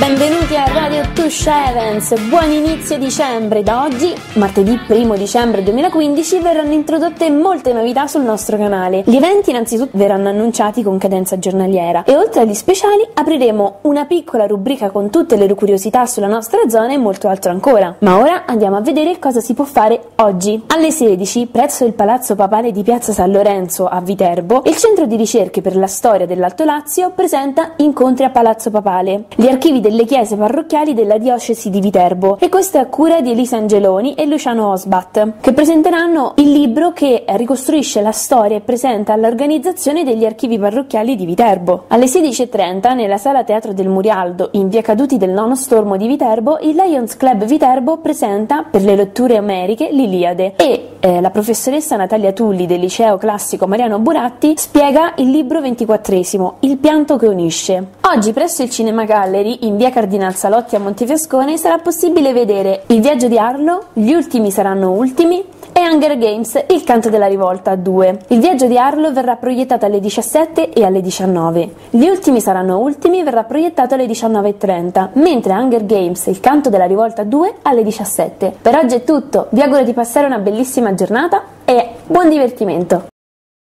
benvenuti a Radio Tush Evans. Buon inizio dicembre. Da oggi, martedì 1 dicembre 2015, verranno introdotte molte novità sul nostro canale. Gli eventi innanzitutto verranno annunciati con cadenza giornaliera e oltre agli speciali apriremo una piccola rubrica con tutte le curiosità sulla nostra zona e molto altro ancora. Ma ora andiamo a vedere cosa si può fare oggi. Alle 16, presso il Palazzo Papale di Piazza San Lorenzo a Viterbo, il Centro di Ricerche per la Storia dell'Alto Lazio presenta Incontri a Palazzo Papale. Gli archivi delle chiese parrocchiali della diocesi di Viterbo e questo è a cura di Elisa Angeloni e Luciano Osbat che presenteranno il libro che ricostruisce la storia e presenta l'organizzazione degli archivi parrocchiali di Viterbo. Alle 16.30 nella sala teatro del Murialdo in via Caduti del Nono Stormo di Viterbo il Lions Club Viterbo presenta per le letture omeriche l'Iliade e eh, la professoressa Natalia Tulli del liceo classico Mariano Buratti spiega il libro ventiquattresimo Il pianto che unisce. Oggi presso il Cinema Gallery in via Cardinal Salotti a Montefiascone sarà possibile vedere Il viaggio di Arlo, Gli ultimi saranno ultimi e Hunger Games Il canto della rivolta 2. Il viaggio di Arlo verrà proiettato alle 17 e alle 19. Gli ultimi saranno ultimi verrà proiettato alle 19.30, mentre Hunger Games Il canto della rivolta 2 alle 17. Per oggi è tutto, vi auguro di passare una bellissima giornata e buon divertimento!